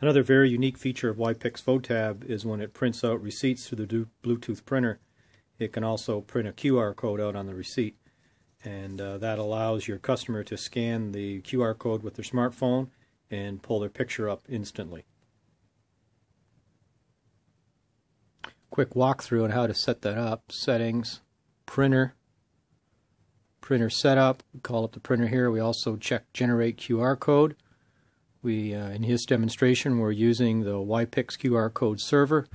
Another very unique feature of WiPics PhoTab is when it prints out receipts through the Bluetooth printer, it can also print a QR code out on the receipt. And uh, that allows your customer to scan the QR code with their smartphone and pull their picture up instantly. Quick walkthrough on how to set that up. Settings, printer, printer setup. Call up the printer here. We also check generate QR code. We, uh, in his demonstration, we're using the WiPics QR code server.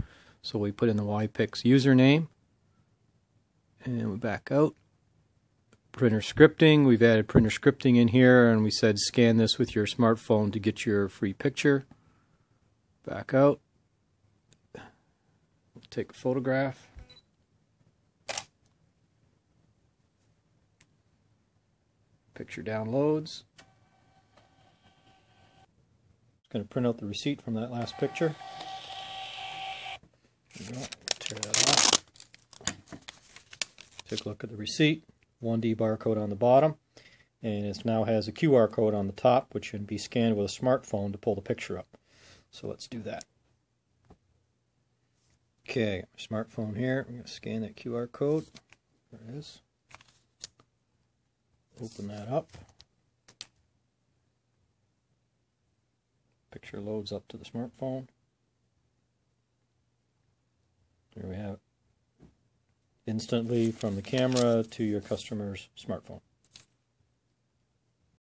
So we put in the WiPics username and we back out. Printer scripting, we've added printer scripting in here and we said scan this with your smartphone to get your free picture. Back out. take a photograph. Picture downloads. Going to print out the receipt from that last picture. Tear that off. Take a look at the receipt. 1D barcode on the bottom. And it now has a QR code on the top, which can be scanned with a smartphone to pull the picture up. So let's do that. Okay, smartphone here. I'm going to scan that QR code. There it is. Open that up. Picture loads up to the smartphone. There we have it. Instantly from the camera to your customer's smartphone.